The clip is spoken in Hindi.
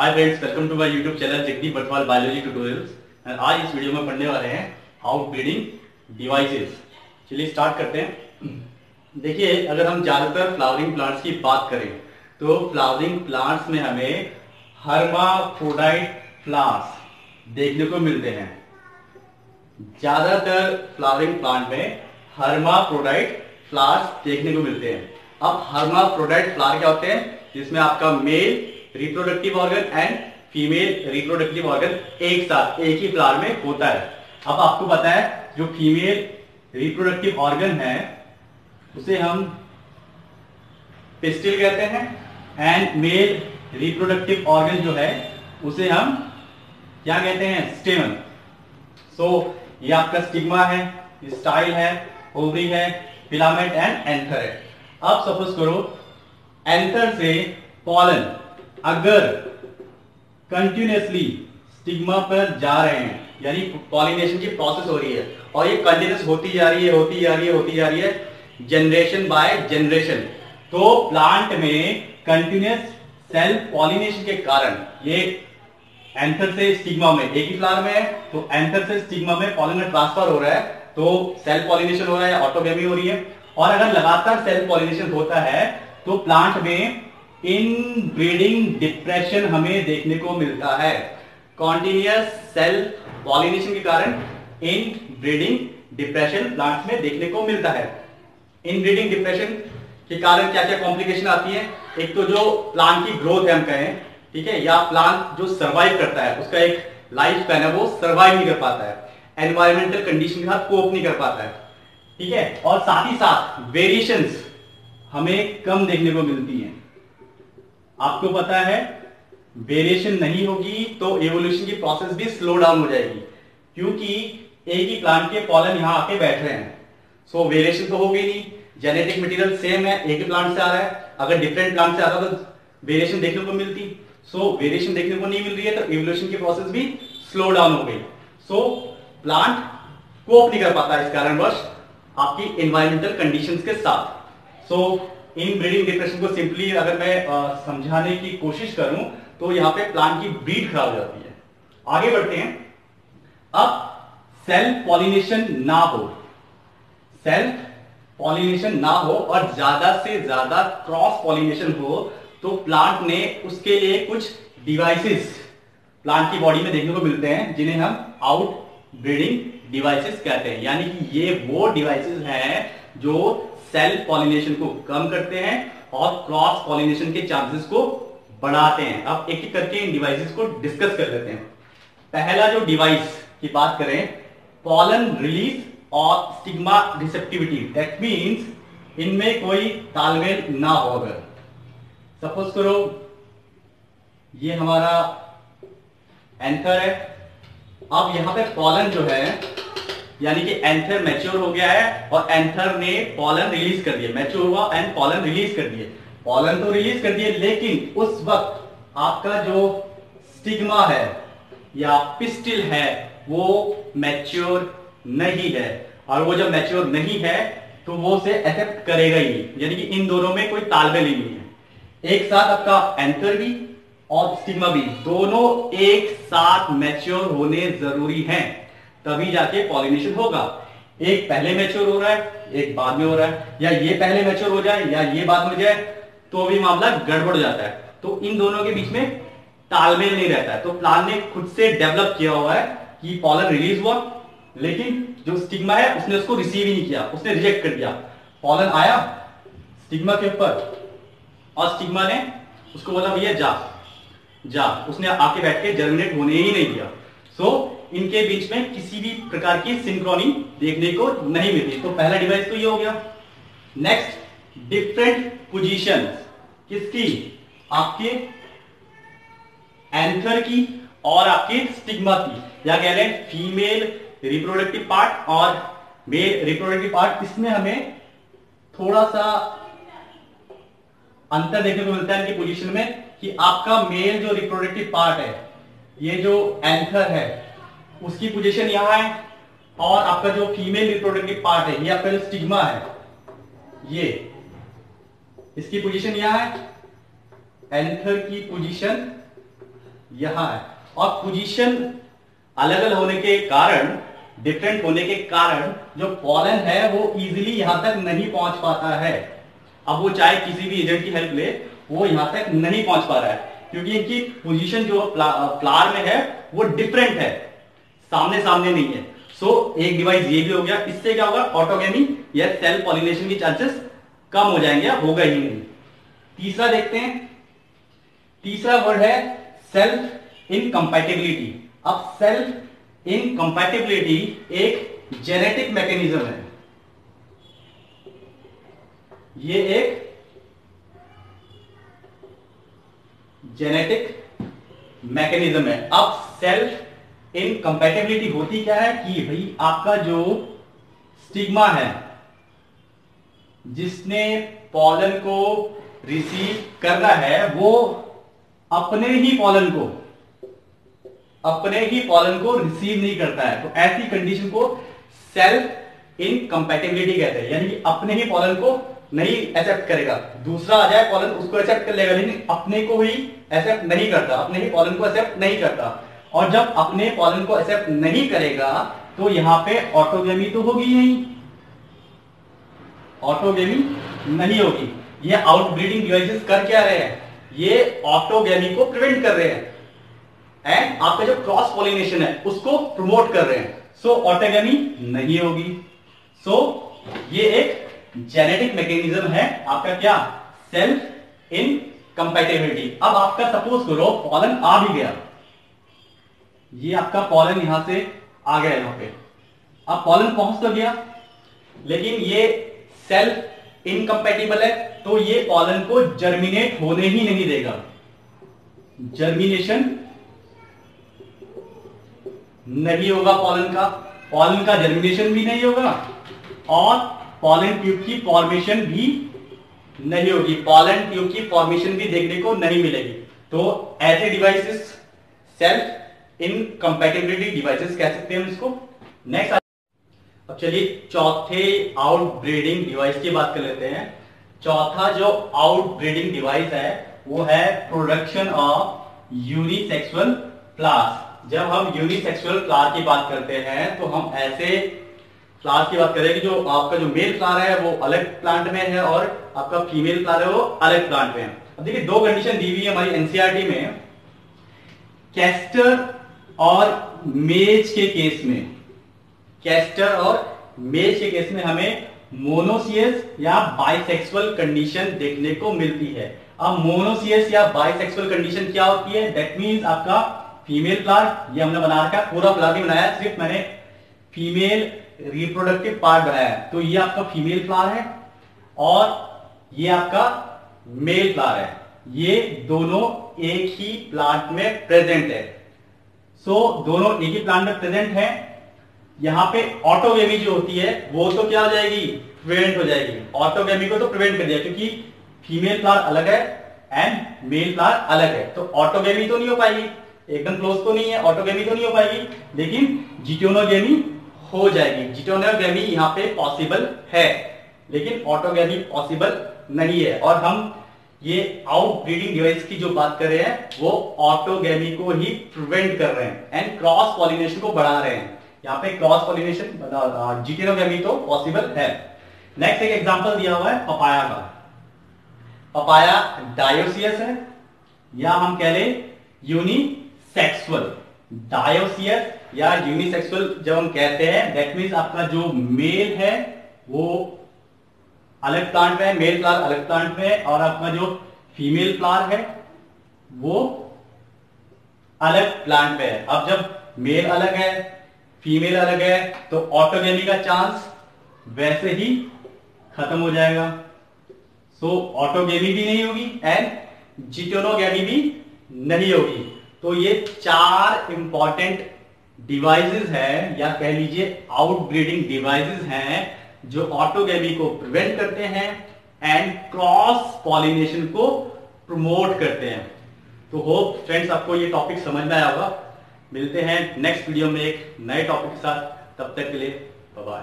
Hi friends welcome to my YouTube channel Jagdeep Batwal biology tutorials and आज इस वीडियो में पढ़ने वाले हैं हाउ ब्रीडिंग डिवाइसेस चलिए स्टार्ट करते हैं। देखिए, अगर हम ज़्यादातर फ्लावरिंग प्लांट्स की बात करें तो फ्लावरिंग प्लांट्स में हमें हर्माफ्रोडाइट फ्लावर्स देखने को मिलते हैं। ज़्यादातर फ्लावरिंग प्लांट में हर्माफ्रोडाइट फ्लावर्स देखने को मिलते हैं। अब हर्माफ्रोडाइट फ्लावर क्या होते हैं? जिसमें आपका male reproductive organ and female reproductive organ एक साथ एक ही फ्लावर में होता है। अब आपको पता है जो फीमेल रिप्रोडक्टिव ऑर्गन है उसे हम पिस्टिल कहते हैं एंड मेल रिप्रोडक्टिव ऑर्गन जो है उसे हम क्या कहते हैं? स्टेमन सो so, ये आपका स्टिग्मा है स्टाइल है ओवरी है फिलामेंट एंड एंथर है अब सपोज़ करो एंथर से पॉलन अगर कंटिन्यूसली स्टिग्मा पर जा रहे हैं, यानी पॉलिनेशन की प्रोसेस हो रही है, और ये कंटिन्यूस होती जा रही है, होती जा रही है, होती जा रही है जनरेशन बाय जनरेशन तो प्लांट में कंटिन्यूस सेल्फ पॉलिनेशन के कारण ये एंथर से स्टिग्मा में, एक ही फ्लावर में है तो एंथर से स्टिग्मा में पॉलिन ट्रांसफ़र हो रहा है तो सेल्फ पॉलिनेशन हो रहा है ऑटोगेमी हो रही है, और अगर लगातार सेल्फ पॉलिनेशन होता है तो प्लांट में इन ब्रीडिंग डिप्रेशन हमें देखने को मिलता है। कॉन्टिन्यूस सेल्फ पॉलिनेशन के कारण इन ब्रीडिंग डिप्रेशन प्लांट्स में देखने को मिलता है। इन ब्रीडिंग डिप्रेशन के कारण क्या क्या कॉम्प्लिकेशन आती है? एक तो जो प्लांट की ग्रोथ है हम कहें, ठीक है, या प्लांट जो सर्वाइव करता है, उसका एक लाइफ स्पैन है, वो सर्वाइव नहीं कर पाता है। एनवायरमेंटल कंडीशन के साथ कोप नहीं कर पाता है, ठीक है? और साथ ही साथ वेरिएशंस हमें कम देखने को मिलती हैं। आपको पता है वेरिएशन नहीं होगी तो एवोल्यूशन की प्रोसेस भी स्लो डाउन हो जाएगी। क्योंकि एक ही प्लांट के पॉलन यहाँ आके बैठ रहे हैं। सो so, वेरिएशन तो होगी नहीं। जेनेटिक मटेरियल सेम है एक ही प्लांट से आ रहा है। अगर डिफरेंट प्लांट से आता तो वेरिएशन देखने को मिलती। सो so, वेरिएशन देखने को नहीं मिल रही है तो एवोल्यूशन की प्रोसेस भी स्लो डाउन हो गई। सो so, प्लांट कोप नहीं कर पाता इस कारणवश आपकी एनवायरमेंटल कंडीशंस के साथ। So so, inbreeding depression को सिंपली अगर मैं समझाने की कोशिश करूँ तो यहाँ पे प्लांट की ब्रीड खराब हो जाती है। आगे बढ़ते हैं। अब सेल्फ पॉलिनेशन ना हो। सेल्फ पॉलिनेशन ना हो और ज़्यादा से ज़्यादा क्रॉस पॉलिनेशन हो तो प्लांट ने उसके लिए कुछ डिवाइसेस प्लांट की बॉडी में देखने को मिलते हैं, जिन्हें हम आउट ब्रीडिंग डिवाइसेस कहते हैं। यानी कि ये वो डिवाइसेस हैं जो सेल्फ पॉलिनेशन को कम करते हैं और क्रॉस पॉलिनेशन के चांसेस को बढ़ाते हैं। अब एक एक करके इन डिवाइसेस को डिस्कस कर लेते हैं। पहला जो डिवाइस की बात करें पॉलन रिलीज़ और स्टिग्मा रिसेप्टिविटी दैट मींस इनमें कोई तालमेल ना हो अगर। सपोज़ करो, ये हमारा एंथर है। अब यहाँ पे पॉलन जो है यानी कि एंथर मैच्योर हो गया है और एंथर ने पॉलन रिलीज़ कर दिया। मैच्योर हुआ एंड पॉलन रिलीज़ कर दिए। पॉलन तो रिलीज़ कर दिए, लेकिन उस वक्त आपका जो स्टिग्मा है या पिस्टिल है, वो मैच्योर नहीं है। और वो जब मैच्योर नहीं है तो वो उसे एक्सेप्ट करेगा ही यानी कि इन दोनों में कोई तालमेल ही नहीं है। एक साथ आपका एंथर भी और स्टिग्मा भी। दोनों एक साथ मैच्योर होने ज़रूरी हैं। तभी जाके पॉलिनेशन होगा। एक पहले मैच्योर हो रहा है एक बाद में हो रहा है। या ये पहले मैच्योर हो जाए या ये बाद में जाए तो भी मामला गड़बड़ जाता है। तो इन दोनों के बीच में तालमेल नहीं रहता है। तो प्लान ने खुद से डेवलप किया हुआ है कि पॉलन रिलीज़ हुआ लेकिन जो स्टिग्मा है उसने उसको रिसीव ही नहीं किया उसने रिजेक्ट कर दिया। पॉलन आया स्टिग्मा के ऊपर और स्टिग्मा ने उसको बोला भैया जा जा। उसने आके बैठ के जर्मिनेट होने ही नहीं दिया। सो so, इनके बीच में किसी भी प्रकार की सिंक्रोनी देखने को नहीं मिलती। तो पहला डिवाइस तो ये हो गया। नेक्स्ट डिफरेंट पोजीशन किसकी? आपके एंथर की और आपके स्टिग्मा की। या कह रहे हैं फीमेल रिप्रोडक्टिव पार्ट और मेल रिप्रोडक्टिव पार्ट इसमें हमें थोड़ा सा अंतर देखने को मिलता है इनकी पोजीशन में कि आपका मेल जो रिप्रोडक्टिव पार्ट है, ये जो एंथर है उसकी पोजीशन यहाँ है और आपका जो फीमेल रिप्रोडक्टिव पार्ट है, ये आपका जो स्टिग्मा है, ये। इसकी पोजीशन यहाँ है एंथर की पोजीशन यहाँ है। और पोजीशन अलग अलग होने के कारण डिफरेंट होने के कारण, जो पॉलन है, वो इजीली यहाँ तक नहीं पहुँच पाता है। अब वो चाहे किसी भी एजेंट की हेल्प ले, वो यहाँ तक नहीं पहुँच पा रहा है। क्योंकि इनकी पोजीशन जो फ्लावर में है, वो डिफरेंट है। सामने सामने नहीं है। सो so, एक डिवाइस ये भी हो गया। इससे क्या होगा? ऑटोगेमी या सेल पॉलिनेशन की चांसेस कम हो जाएँगे या होगा ही नहीं। तीसरा देखते हैं। तीसरा वर्ड है सेल्फ इनकम्पैटिबिलिटी अब सेल्फ इनकम्पैटिबिलिटी एक जेनेटिक मैकेनिज्म है। ये एक जेनेटिक मैकेनिज्म है। अब सेल्फ इनकम्पैटिबिलिटी होती क्या है कि भाई आपका जो स्टिग्मा है, जिसने पॉलन को रिसीव करना है, वो अपने ही पॉलन को, अपने ही पॉलन को रिसीव नहीं करता है। तो ऐसी कंडीशन को सेल्फ इनकम्पैटिबिलिटी कहते हैं। यानी कि अपने ही पॉलन को नहीं एक्सेप्ट करेगा। दूसरा आ जाए पॉलन उसको एक्सेप्ट कर लेगा, लेकिन अपने को ही एक्सेप्ट नहीं करता। अपने ही पॉलन को एक्सेप्ट नहीं करता। और जब अपने पॉलन को एक्सेप्ट नहीं करेगा तो यहाँ पे ऑटोगेमी तो होगी नहीं। ऑटोगेमी नहीं होगी। ये आउटब्रीडिंग डिवाइसेस कर क्या रहे हैं? ये ऑटोगेमी को प्रिवेंट कर रहे हैं। एंड आपका जो क्रॉस पॉलिनेशन है उसको प्रमोट कर रहे हैं। सो so, ऑटोगेमी नहीं होगी। सो so, ये एक जेनेटिक मैकेनिज्म है आपका क्या? सेल्फ इन कंपेटेबिलिटी अब आपका सपोज़ करो पॉलन आ भी गया। ये आपका पॉलन यहाँ से आ गया यहाँ पे। अब पॉलन पहुँच तो गया, लेकिन ये सेल्फ इनकम्पेटिबल है तो ये पॉलन को जर्मिनेट होने ही नहीं देगा। जर्मिनेशन नहीं होगा पॉलन का पॉलन का जर्मिनेशन भी नहीं होगा, और पॉलन ट्यूब की फॉर्मेशन भी नहीं होगी। पॉलन ट्यूब की फॉर्मेशन भी देखने को नहीं मिलेगी। तो ऐसे डिवाइसेस सेल्फ इनकम्पेटिबिलिटी डिवाइसेस कह सकते हैं हम इसको। नेक्स्ट अब चलिए चौथे आउट ब्रीडिंग डिवाइस की बात कर लेते हैं। चौथा जो आउट ब्रीडिंग डिवाइस है, वो है प्रोडक्शन ऑफ़ यूनिसेक्सुअल प्लास जब हम यूनिसेक्सुअल प्लास की बात करते हैं तो हम ऐसे प्लास की बात करें कि जो आपका जो मेल फ्लावर है, वो अलग प्लांट में है और आपका फीमेल फ्लावर है, वो अलग प्लांट में है। अब देखिए, दो कंडीशन दी हुई है हमारी एनसीआरटी में। कैस्टर और मेज के केस में, कैस्टर और मेज के केस में हमें मोनोसियस या बाइसेक्सुअल कंडीशन देखने को मिलती है। अब मोनोसियस या बाइसेक्सुअल कंडीशन क्या होती है? दैट मीन्स आपका फीमेल फ्लावर ये हमने बना रखा पूरा फ्लावर नहीं बनाया सिर्फ़ मैंने फीमेल रिप्रोडक्टिव पार्ट बनाया है। तो ये आपका फीमेल फ्लावर है और ये आपका मेल फ्लावर है। ये दोनों एक ही प्लांट में प्रेजेंट है। सो so, दोनों एक ही प्लांट में प्रेजेंट है। यहाँ पे ऑटोगेमी जो होती है वो तो क्या हो जाएगी? प्रिवेंट हो जाएगी। ऑटोगेमी को तो प्रिवेंट कर दिया क्योंकि फीमेल फ्लावर अलग है एंड मेल फ्लावर अलग है। तो ऑटोगेमी तो नहीं हो पाएगी। एकदम क्लोज तो नहीं है ऑटोगेमी तो नहीं हो पाएगी। लेकिन जिटोनोगेमी हो जाएगी। जिटोनोगेमी यहाँ पे पॉसिबल है लेकिन ऑटोगेमी पॉसिबल नहीं है। और हम ये आउट ब्रीडिंग डिवाइस की जो बात कर रहे हैं, वो ऑटोगेमी को ही प्रिवेंट कर रहे हैं एंड क्रॉस पॉलिनेशन को बढ़ा रहे हैं। यहाँ पे क्रॉस पॉलिनेशन जिटेनोगेमी तो पॉसिबल है। नेक्स्ट एक एग्जांपल दिया हुआ है पपाया का। पपाया डायोसियस है, या हम कह ले यूनिसेक्सुअल डायोसियस या यूनिसेक्सुअल जब हम कहते हैं दैट मीन्स आपका जो मेल है, वो अलग प्लांट में मेल फ्लावर अलग प्लांट में और आपका जो फीमेल फ्लावर है वो अलग प्लांट में है। अब जब मेल अलग है फीमेल अलग है तो ऑटोगेमी का चांस वैसे ही खत्म हो जाएगा। सो so, ऑटोगेमी भी नहीं होगी एंड जिटोनोगेमी भी नहीं होगी। तो ये चार इंपॉर्टेंट डिवाइसेस है या कह लीजिए आउटब्रीडिंग डिवाइसेस हैं जो ऑटोगेमी को प्रिवेंट करते हैं एंड क्रॉस पॉलिनेशन को प्रमोट करते हैं। तो होप फ्रेंड्स आपको ये टॉपिक समझ में आया होगा। मिलते हैं नेक्स्ट वीडियो में एक नए टॉपिक के साथ। तब तक के लिए बाय